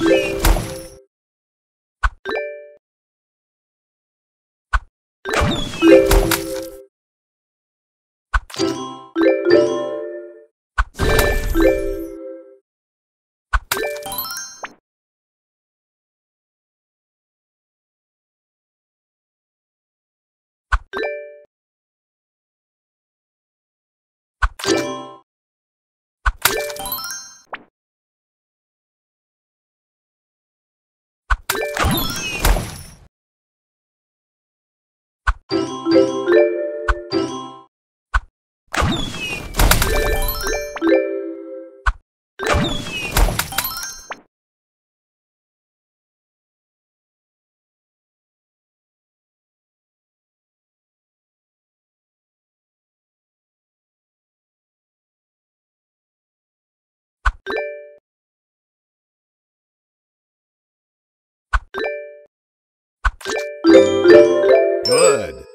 you Good.